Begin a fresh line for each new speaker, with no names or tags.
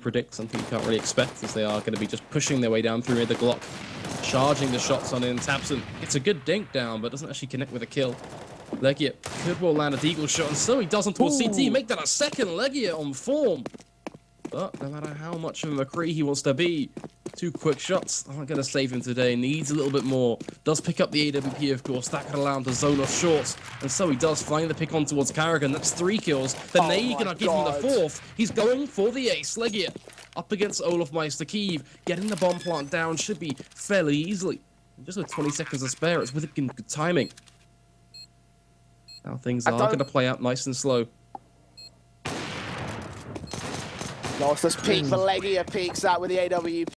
predict, something you can't really expect, as they are going to be just pushing their way down through here. the Glock, charging the shots on in. tabseN It's a good dink down, but doesn't actually connect with a kill. LEGIJA could well land a deagle shot, and so he doesn't towards Ooh. CT. Make that a second LEGIJA on form. But no matter how much of a McCree he wants to be, two quick shots aren't going to save him today. Needs a little bit more. Does pick up the AWP, of course. That could allow him to zone off shorts. And so he does, flying the pick on towards Karrigan. That's three kills. Then they oh Negan give him the fourth. He's going for the ace. LEGIJA up against Olofmeister Kiev. Getting the bomb plant down should be fairly easily. Just with 20 seconds to spare, it's with good timing. Now things are going to play out nice and slow.
Nice, let's peek for hmm. LEGIJA peaks out with the AWP.